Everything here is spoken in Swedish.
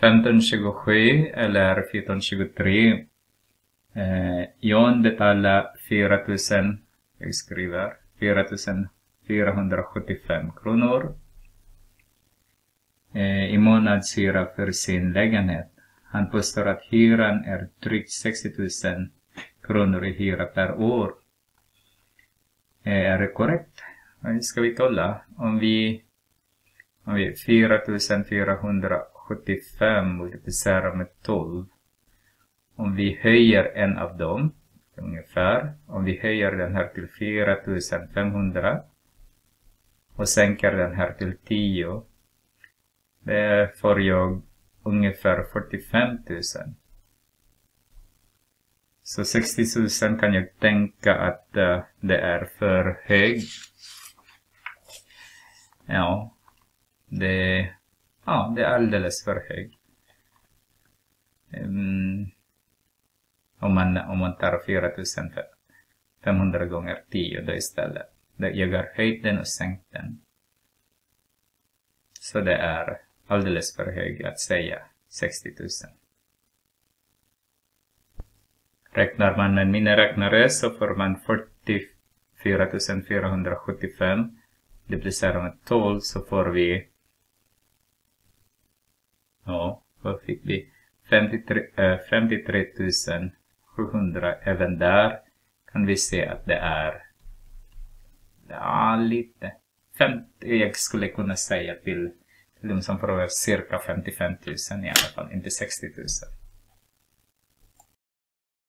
1527 eller 1423. Eh, John betalar 4000, jag skriver 4475 kronor eh, i månadshyra för sin lägenhet. Han påstår att hyran är drygt 60 000 kronor i hyra per år. Eh, är det korrekt? Ska vi kolla? Om vi, om vi 75 multiplicerar med 12. Om vi höjer en av dem, ungefär, om vi höjer den här till 4500 och sänker den här till 10, det får jag ungefär 45 000. Så 60 000 kan jag tänka att uh, det är för hög. Ja, det, ja, det är alldeles för hög. Um, ehm, om, man, om man tar 4500 gånger 10 då istället. Jag har höjt den och sänkt den. Så det är alldeles för hög att säga 60 000. Räknar man med miniräknare så får man 44 475 Det med 12 så får vi ja, vad fick vi? 53, äh, 53 700 även där kan vi se att det är ja, lite 50, jag skulle kunna säga till de som frågar cirka 55 000 i alla fall, inte 60 000.